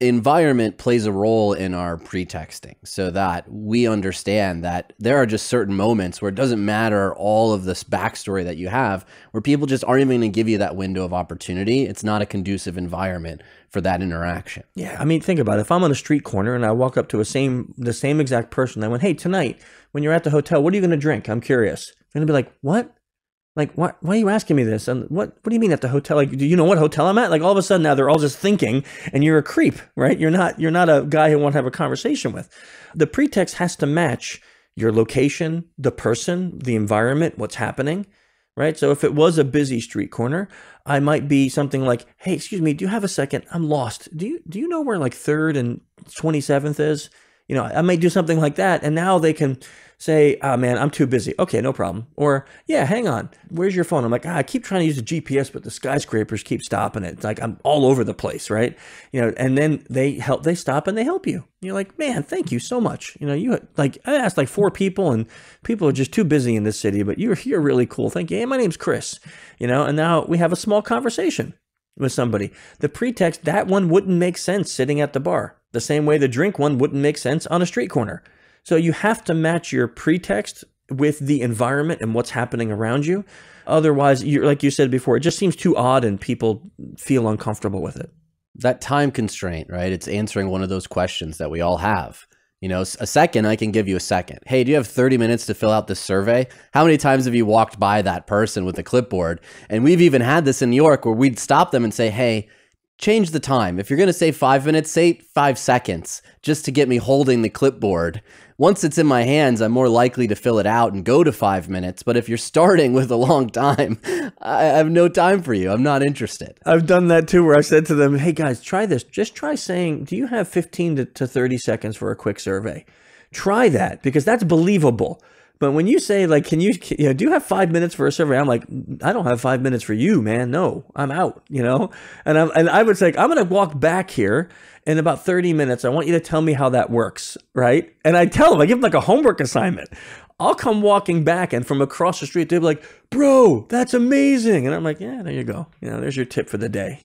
environment plays a role in our pretexting so that we understand that there are just certain moments where it doesn't matter all of this backstory that you have, where people just aren't even going to give you that window of opportunity. It's not a conducive environment for that interaction. Yeah, I mean, think about it. If I'm on a street corner and I walk up to a same the same exact person, I went, "Hey, tonight when you're at the hotel, what are you going to drink?" I'm curious. And going to be like, "What?" Like, what? Why are you asking me this? And what? What do you mean at the hotel? Like, do you know what hotel I'm at? Like, all of a sudden now they're all just thinking, and you're a creep, right? You're not. You're not a guy who want to have a conversation with. The pretext has to match your location, the person, the environment, what's happening, right? So if it was a busy street corner, I might be something like, "Hey, excuse me, do you have a second? I'm lost. Do you do you know where like third and twenty seventh is?" You know, I might do something like that, and now they can say, oh man, I'm too busy. Okay, no problem. Or, yeah, hang on. Where's your phone? I'm like, ah, I keep trying to use the GPS, but the skyscrapers keep stopping it. It's like I'm all over the place, right? You know, and then they help, they stop and they help you. You're like, man, thank you so much. You know, you like, I asked like four people and people are just too busy in this city, but you're, you're really cool. Thank you. Hey, my name's Chris, you know, and now we have a small conversation with somebody. The pretext, that one wouldn't make sense sitting at the bar. The same way the drink one wouldn't make sense on a street corner. So you have to match your pretext with the environment and what's happening around you. Otherwise, like you said before, it just seems too odd and people feel uncomfortable with it. That time constraint, right? It's answering one of those questions that we all have. You know, a second, I can give you a second. Hey, do you have 30 minutes to fill out this survey? How many times have you walked by that person with a clipboard? And we've even had this in New York where we'd stop them and say, hey, change the time. If you're going to say five minutes, say five seconds just to get me holding the clipboard once it's in my hands, I'm more likely to fill it out and go to five minutes. But if you're starting with a long time, I have no time for you. I'm not interested. I've done that too, where I said to them, hey guys, try this. Just try saying, do you have 15 to, to 30 seconds for a quick survey? Try that because that's believable. But when you say like, can you, you know, do you have five minutes for a survey? I'm like, I don't have five minutes for you, man. No, I'm out. You know, and I'm and I would say I'm going to walk back here in about 30 minutes. I want you to tell me how that works, right? And I tell them, I give them like a homework assignment. I'll come walking back, and from across the street, they'll be like, "Bro, that's amazing!" And I'm like, "Yeah, there you go. You know, there's your tip for the day."